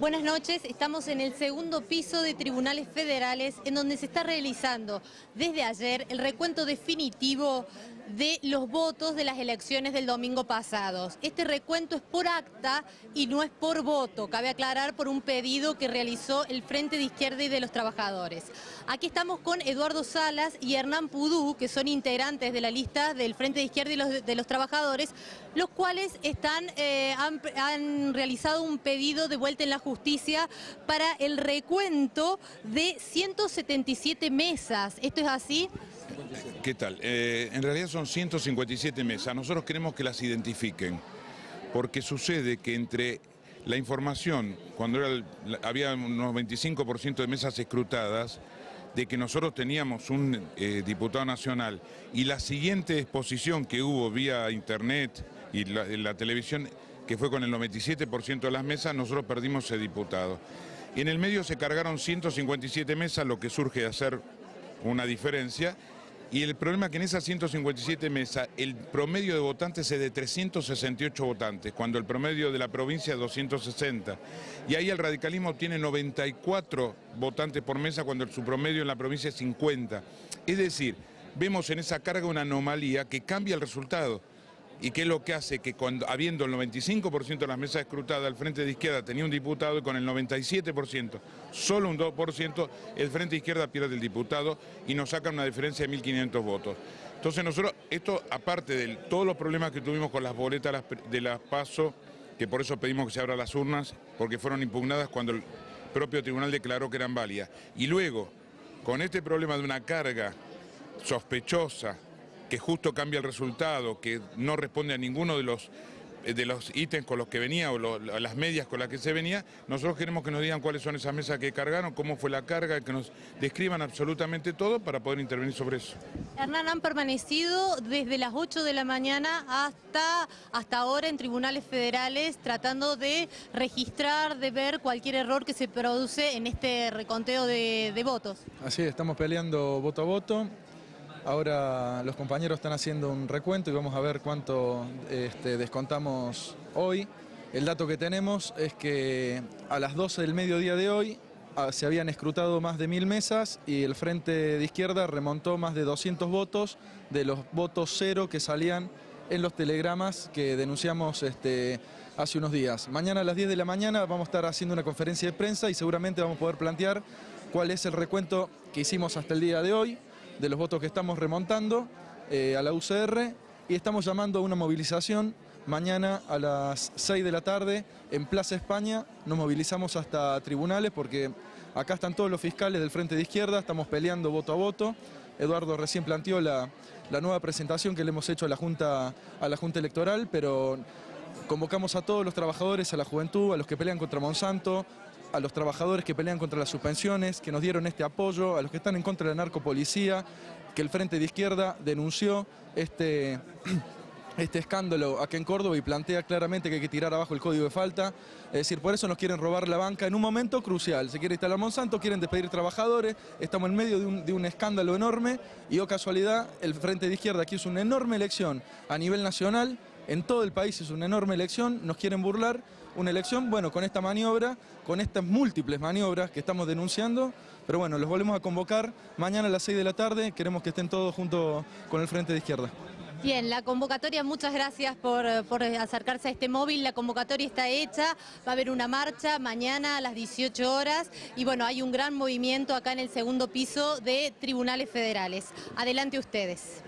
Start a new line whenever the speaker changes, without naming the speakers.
Buenas noches, estamos en el segundo piso de tribunales federales en donde se está realizando desde ayer el recuento definitivo de los votos de las elecciones del domingo pasado. Este recuento es por acta y no es por voto, cabe aclarar por un pedido que realizó el Frente de Izquierda y de los Trabajadores. Aquí estamos con Eduardo Salas y Hernán Pudú, que son integrantes de la lista del Frente de Izquierda y de los Trabajadores, los cuales están, eh, han, han realizado un pedido de vuelta en la justicia para el recuento de 177 mesas. ¿Esto es así?
¿Qué tal? Eh, en realidad son 157 mesas. Nosotros queremos que las identifiquen, porque sucede que entre la información, cuando había unos 25% de mesas escrutadas, de que nosotros teníamos un eh, diputado nacional y la siguiente exposición que hubo vía internet y la televisión, que fue con el 97% de las mesas, nosotros perdimos ese diputado. Y en el medio se cargaron 157 mesas, lo que surge de hacer una diferencia, y el problema es que en esas 157 mesas el promedio de votantes es de 368 votantes, cuando el promedio de la provincia es 260. Y ahí el radicalismo tiene 94 votantes por mesa cuando su promedio en la provincia es 50. Es decir, vemos en esa carga una anomalía que cambia el resultado y que es lo que hace que habiendo el 95% de las mesas escrutadas, el Frente de Izquierda tenía un diputado y con el 97%, solo un 2%, el Frente de Izquierda pierde el diputado y nos saca una diferencia de 1.500 votos. Entonces nosotros, esto aparte de todos los problemas que tuvimos con las boletas de las PASO, que por eso pedimos que se abran las urnas, porque fueron impugnadas cuando el propio tribunal declaró que eran válidas. Y luego, con este problema de una carga sospechosa, que justo cambia el resultado, que no responde a ninguno de los eh, de los ítems con los que venía o las medias con las que se venía, nosotros queremos que nos digan cuáles son esas mesas que cargaron, cómo fue la carga, que nos describan absolutamente todo para poder intervenir sobre eso.
Hernán, han permanecido desde las 8 de la mañana hasta, hasta ahora en tribunales federales tratando de registrar, de ver cualquier error que se produce en este reconteo de, de votos.
Así, estamos peleando voto a voto. Ahora los compañeros están haciendo un recuento y vamos a ver cuánto este, descontamos hoy. El dato que tenemos es que a las 12 del mediodía de hoy ah, se habían escrutado más de mil mesas y el Frente de Izquierda remontó más de 200 votos de los votos cero que salían en los telegramas que denunciamos este, hace unos días. Mañana a las 10 de la mañana vamos a estar haciendo una conferencia de prensa y seguramente vamos a poder plantear cuál es el recuento que hicimos hasta el día de hoy de los votos que estamos remontando eh, a la UCR y estamos llamando a una movilización mañana a las 6 de la tarde en Plaza España. Nos movilizamos hasta tribunales porque acá están todos los fiscales del Frente de Izquierda, estamos peleando voto a voto. Eduardo recién planteó la, la nueva presentación que le hemos hecho a la, Junta, a la Junta Electoral, pero convocamos a todos los trabajadores, a la juventud, a los que pelean contra Monsanto, a los trabajadores que pelean contra las suspensiones, que nos dieron este apoyo, a los que están en contra de la narcopolicía, que el Frente de Izquierda denunció este, este escándalo aquí en Córdoba y plantea claramente que hay que tirar abajo el código de falta. Es decir, por eso nos quieren robar la banca en un momento crucial. Se quiere instalar Monsanto, quieren despedir trabajadores, estamos en medio de un, de un escándalo enorme y, o oh casualidad, el Frente de Izquierda aquí es una enorme elección a nivel nacional en todo el país es una enorme elección, nos quieren burlar una elección, bueno, con esta maniobra, con estas múltiples maniobras que estamos denunciando, pero bueno, los volvemos a convocar mañana a las 6 de la tarde, queremos que estén todos junto con el Frente de Izquierda.
Bien, la convocatoria, muchas gracias por, por, acercarse a este móvil, la convocatoria está hecha, va a haber una marcha mañana a las 18 horas y bueno, hay un gran movimiento acá en el segundo piso de tribunales federales. Adelante ustedes.